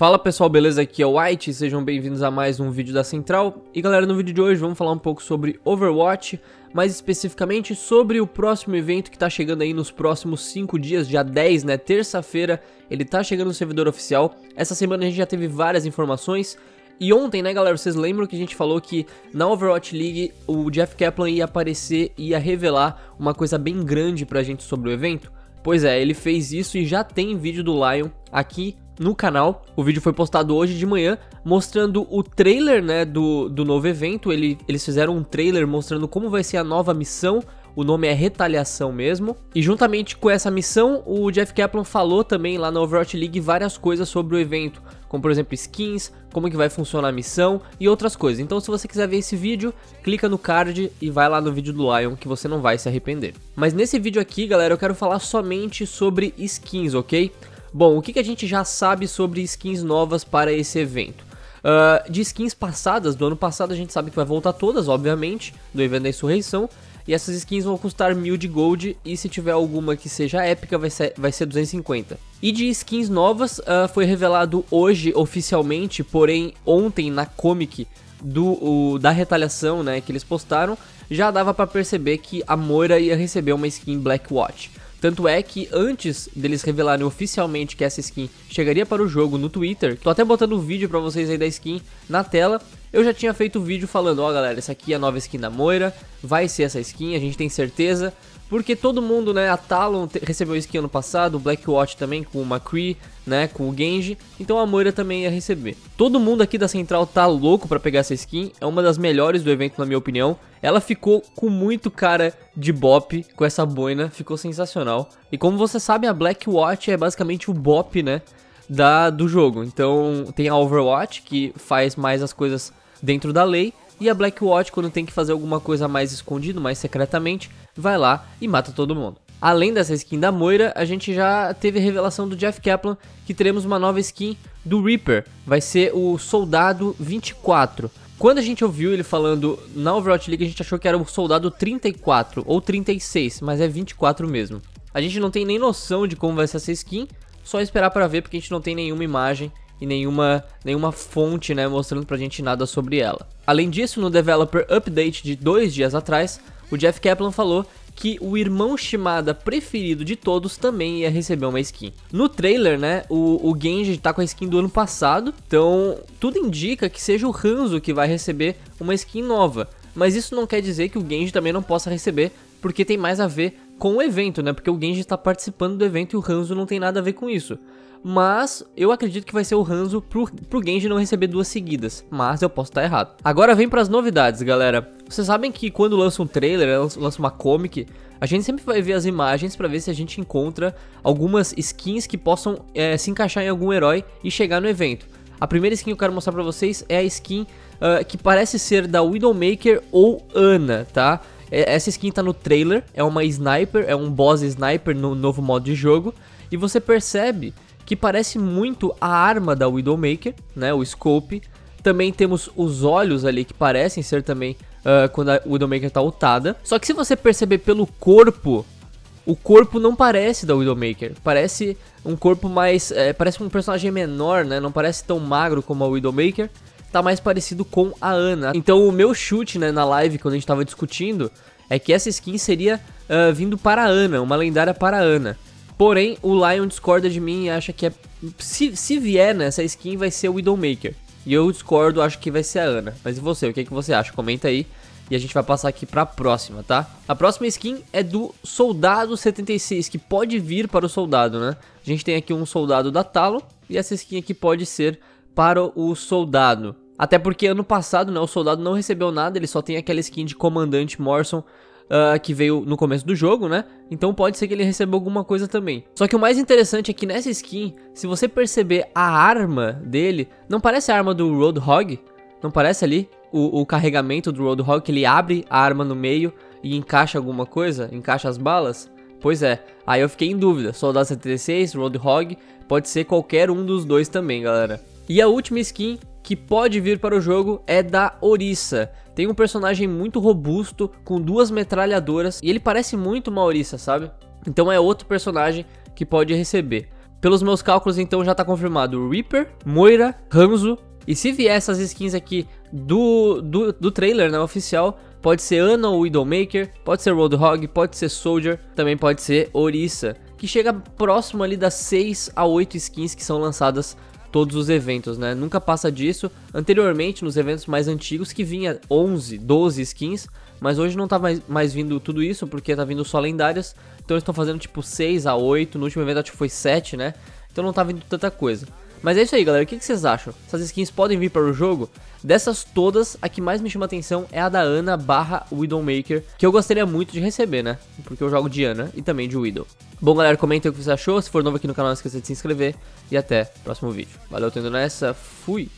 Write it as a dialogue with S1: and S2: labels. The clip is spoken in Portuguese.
S1: Fala pessoal, beleza? Aqui é o White, sejam bem-vindos a mais um vídeo da Central. E galera, no vídeo de hoje vamos falar um pouco sobre Overwatch, mais especificamente sobre o próximo evento que tá chegando aí nos próximos 5 dias, dia 10, né, terça-feira, ele tá chegando no servidor oficial. Essa semana a gente já teve várias informações, e ontem, né, galera, vocês lembram que a gente falou que na Overwatch League o Jeff Kaplan ia aparecer e ia revelar uma coisa bem grande pra gente sobre o evento? Pois é, ele fez isso e já tem vídeo do Lion aqui no canal. O vídeo foi postado hoje de manhã, mostrando o trailer, né, do, do novo evento. Ele, eles fizeram um trailer mostrando como vai ser a nova missão. O nome é Retaliação mesmo. E juntamente com essa missão, o Jeff Kaplan falou também lá na Overwatch League várias coisas sobre o evento. Como por exemplo skins, como que vai funcionar a missão e outras coisas. Então se você quiser ver esse vídeo, clica no card e vai lá no vídeo do Lion que você não vai se arrepender. Mas nesse vídeo aqui, galera, eu quero falar somente sobre skins, ok? Bom, o que, que a gente já sabe sobre skins novas para esse evento? Uh, de skins passadas, do ano passado a gente sabe que vai voltar todas, obviamente, do evento da insurreição. E essas skins vão custar mil de gold e se tiver alguma que seja épica vai ser, vai ser 250. E de skins novas, uh, foi revelado hoje oficialmente, porém ontem na comic do, o, da retaliação né, que eles postaram, já dava para perceber que a Moira ia receber uma skin Black Watch. Tanto é que antes deles revelarem oficialmente que essa skin chegaria para o jogo no Twitter, tô até botando o um vídeo para vocês aí da skin na tela, eu já tinha feito vídeo falando, ó oh, galera, essa aqui é a nova skin da Moira, vai ser essa skin, a gente tem certeza, porque todo mundo, né, a Talon recebeu skin ano passado, o Blackwatch também com o McCree, né, com o Genji, então a Moira também ia receber. Todo mundo aqui da Central tá louco pra pegar essa skin, é uma das melhores do evento na minha opinião. Ela ficou com muito cara de bop com essa boina, ficou sensacional. E como você sabe, a Blackwatch é basicamente o bop, né, da, do jogo. Então tem a Overwatch, que faz mais as coisas dentro da lei, e a Blackwatch, quando tem que fazer alguma coisa mais escondido, mais secretamente, vai lá e mata todo mundo. Além dessa skin da Moira, a gente já teve a revelação do Jeff Kaplan que teremos uma nova skin do Reaper. Vai ser o Soldado 24. Quando a gente ouviu ele falando na Overwatch League, a gente achou que era o Soldado 34 ou 36, mas é 24 mesmo. A gente não tem nem noção de como vai ser essa skin, só esperar para ver porque a gente não tem nenhuma imagem e nenhuma, nenhuma fonte né, mostrando pra gente nada sobre ela. Além disso, no Developer Update de dois dias atrás, o Jeff Kaplan falou que o irmão Shimada preferido de todos também ia receber uma skin. No trailer, né, o, o Genji tá com a skin do ano passado, então tudo indica que seja o Hanzo que vai receber uma skin nova. Mas isso não quer dizer que o Genji também não possa receber, porque tem mais a ver com o evento, né? Porque o Genji está participando do evento e o Hanzo não tem nada a ver com isso. Mas eu acredito que vai ser o Hanzo pro, pro Genji não receber duas seguidas. Mas eu posso estar errado. Agora vem para as novidades, galera. Vocês sabem que quando lança um trailer, lança uma comic, a gente sempre vai ver as imagens para ver se a gente encontra algumas skins que possam é, se encaixar em algum herói e chegar no evento. A primeira skin que eu quero mostrar pra vocês é a skin uh, que parece ser da Widowmaker ou Ana, tá? Essa skin tá no trailer, é uma sniper, é um boss sniper no novo modo de jogo. E você percebe que parece muito a arma da Widowmaker, né, o scope. Também temos os olhos ali que parecem ser também uh, quando a Widowmaker tá ultada. Só que se você perceber pelo corpo, o corpo não parece da Widowmaker. Parece um corpo mais... É, parece um personagem menor, né, não parece tão magro como a Widowmaker. Tá mais parecido com a Ana. Então o meu chute, né, na live, quando a gente tava discutindo, é que essa skin seria uh, vindo para a Ana, uma lendária para a Ana. Porém, o Lion discorda de mim e acha que é. Se, se vier nessa skin, vai ser o Widowmaker. E eu discordo, acho que vai ser a Ana. Mas e você? O que, é que você acha? Comenta aí. E a gente vai passar aqui pra próxima, tá? A próxima skin é do Soldado 76, que pode vir para o Soldado, né? A gente tem aqui um Soldado da Talo, e essa skin aqui pode ser para o Soldado. Até porque ano passado, né, o Soldado não recebeu nada, ele só tem aquela skin de Comandante Morrison uh, que veio no começo do jogo, né? Então pode ser que ele receba alguma coisa também. Só que o mais interessante é que nessa skin, se você perceber a arma dele, não parece a arma do Roadhog? Não parece ali o, o carregamento do Roadhog, que ele abre a arma no meio e encaixa alguma coisa? Encaixa as balas? Pois é, aí eu fiquei em dúvida. Soldado 76, Roadhog, pode ser qualquer um dos dois também, galera. E a última skin que pode vir para o jogo é da Orisa. Tem um personagem muito robusto, com duas metralhadoras, e ele parece muito uma Orisa, sabe? Então é outro personagem que pode receber. Pelos meus cálculos, então, já tá confirmado Reaper, Moira, Hanzo. E se vier essas skins aqui do, do, do trailer, né, oficial, pode ser Ana ou Widowmaker, pode ser Roadhog, pode ser Soldier, também pode ser Orisa, que chega próximo ali das 6 a 8 skins que são lançadas todos os eventos, né? Nunca passa disso. Anteriormente, nos eventos mais antigos, que vinha 11, 12 skins, mas hoje não tá mais, mais vindo tudo isso, porque tá vindo só lendárias. Então eles estão fazendo tipo 6 a 8, no último evento acho que foi 7, né? Então não tá vindo tanta coisa. Mas é isso aí, galera. O que, vocês acham? Essas skins podem vir para o jogo? Dessas todas, a que mais me chama atenção é a da Ana barra Widowmaker, que eu gostaria muito de receber, né? Porque eu jogo de Ana e também de Widow. Bom, galera, comenta o que você achou. Se for novo aqui no canal, não esqueça de se inscrever. E até o próximo vídeo. Valeu, tendo nessa. Fui!